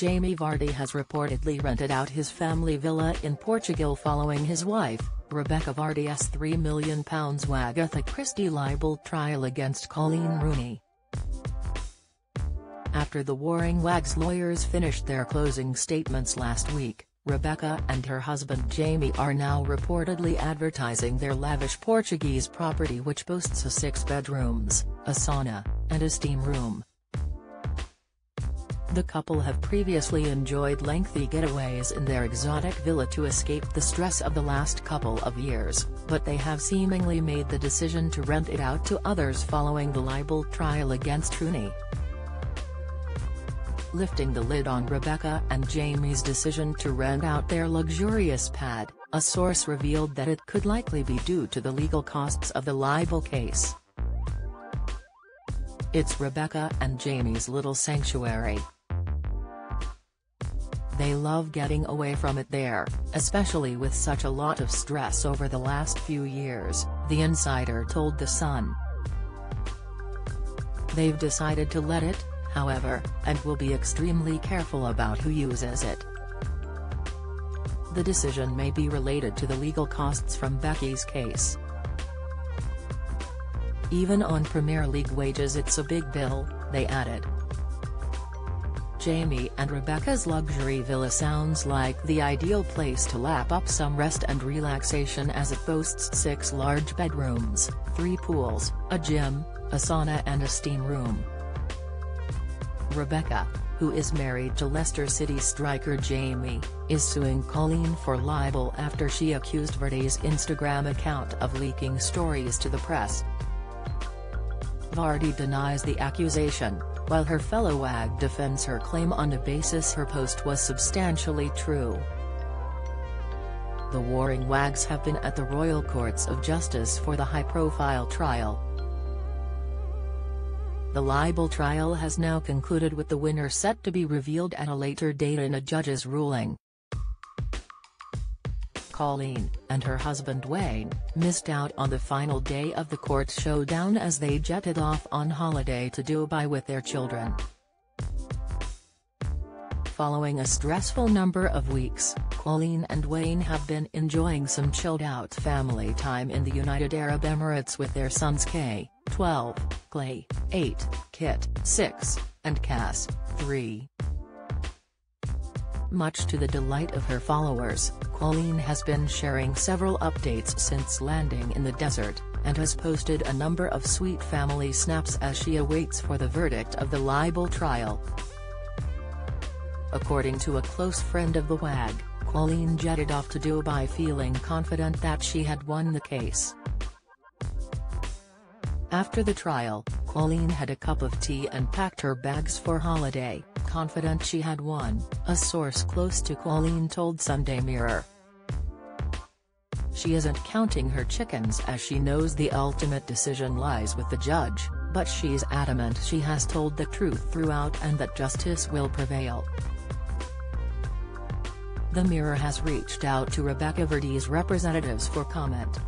Jamie Vardy has reportedly rented out his family villa in Portugal following his wife, Rebekah Vardy's £3 million Wagatha Christie libel trial against Coleen Rooney. After the warring Wags lawyers finished their closing statements last week, Rebekah and her husband Jamie are now reportedly advertising their lavish Portuguese property which boasts a six bedrooms, a sauna, and a steam room. The couple have previously enjoyed lengthy getaways in their exotic villa to escape the stress of the last couple of years, but they have seemingly made the decision to rent it out to others following the libel trial against Rooney. Lifting the lid on Rebekah and Jamie's decision to rent out their luxurious pad, a source revealed that it could likely be due to the legal costs of the libel case. It's Rebekah and Jamie's little sanctuary, they love getting away from it there, especially with such a lot of stress over the last few years, the insider told The Sun. They've decided to let it, however, and will be extremely careful about who uses it. The decision may be related to the legal costs from Becky's case. Even on Premier League wages it's a big bill, they added. Jamie and Rebekah's luxury villa sounds like the ideal place to lap up some rest and relaxation as it boasts six large bedrooms, three pools, a gym, a sauna and a steam room. Rebekah, who is married to Leicester City striker Jamie, is suing Coleen for libel after she accused Vardy's Instagram account of leaking stories to the press. Vardy denies the accusation, while her fellow WAG defends her claim on the basis her post was substantially true. The warring WAGs have been at the Royal Courts of Justice for the high-profile trial. The libel trial has now concluded with the winner set to be revealed at a later date in a judge's ruling. Coleen, and her husband Wayne, missed out on the final day of the court showdown as they jetted off on holiday to Dubai with their children. Following a stressful number of weeks, Coleen and Wayne have been enjoying some chilled-out family time in the United Arab Emirates with their sons Kay, 12, Klay, 8, Kit, 6, and Cass, 3. Much to the delight of her followers, Coleen has been sharing several updates since landing in the desert, and has posted a number of sweet family snaps as she awaits for the verdict of the libel trial. According to a close friend of the WAG, Coleen jetted off to Dubai feeling confident that she had won the case. After the trial, Coleen had a cup of tea and packed her bags for holiday, confident she had won, a source close to Coleen told Sunday Mirror. She isn't counting her chickens as she knows the ultimate decision lies with the judge, but she's adamant she has told the truth throughout and that justice will prevail. The Mirror has reached out to Rebekah Vardy's representatives for comment.